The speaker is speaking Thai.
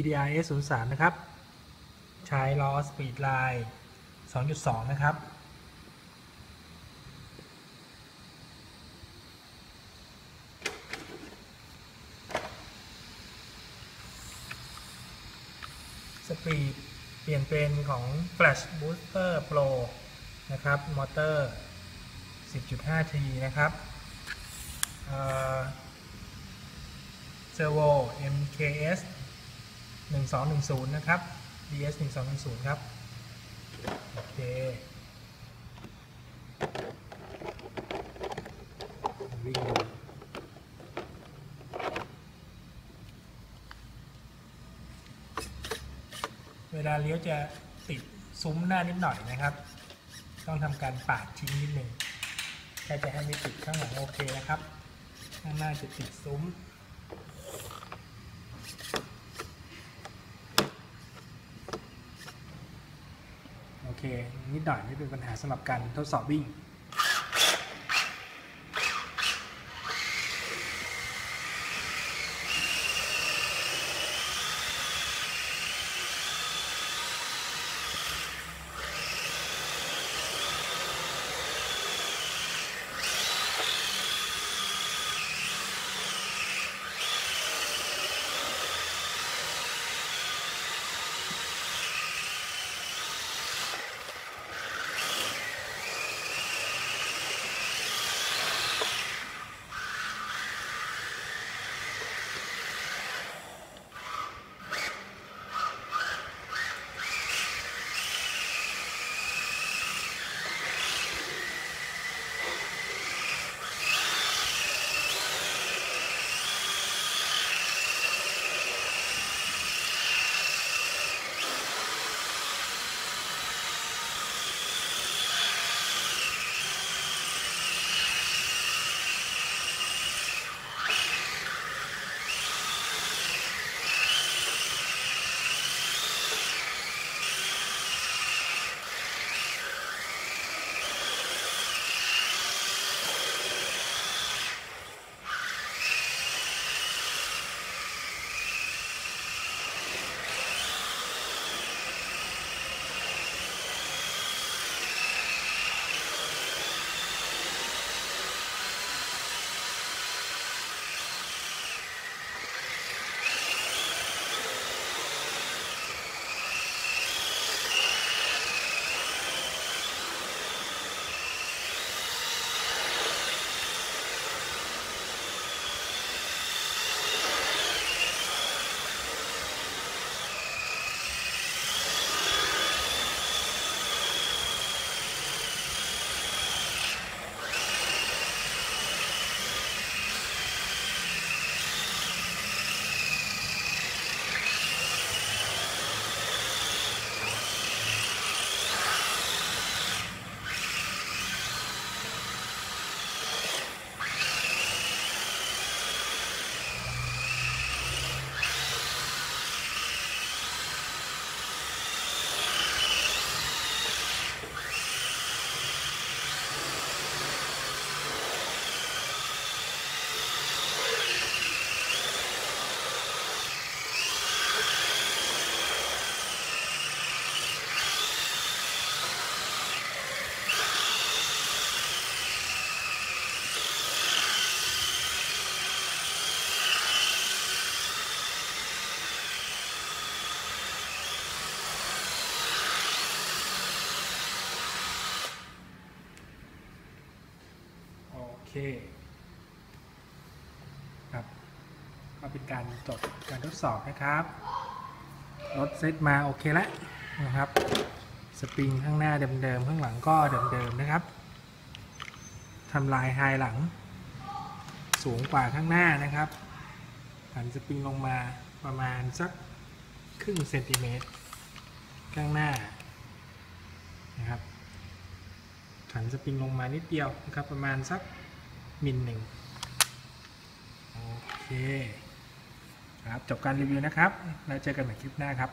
TDI S03 นะครับ ใช้ ล้อ Speed Line 2.2 นะครับ สปีดเปลี่ยนเป็นของ Flash Booster Pro นะครับ มอเตอร์ 10.5T นะครับเซอร์โว MKS 1210 นะครับ DS 1210 ครับ โอเควิ่งดูเวลาเลี้ยวจะติดซุ้มหน้านิดหน่อยนะครับ ต้องทำการปาดทิ้งนิดหนึ่งแค่จะให้ไม่ติดข้างหลังโอเคนะครับ ข้างหน้าจะติดซุ้ม โอเค นิดหน่อยไม่เป็นปัญหาสำหรับการทดสอบวิ่ง เคครับก็เป็นการจบการทดสอบนะครับรถเซตมาโอเคแล้วนะครับ สปริงข้างหน้าเดิมๆข้างหลังก็เดิมๆนะครับทำลายไฮหลัง สูงกว่าข้างหน้านะครับหันสปริงลงมาประมาณสักครึ่งเซนติเมตรข้างหน้านะครับหันสปริงลงมานิดเดียวนะครับประมาณสัก มิลหนึ่งโอเคครับจบการรีวิวนะครับ แล้วเจอกันใหม่คลิปหน้าครับ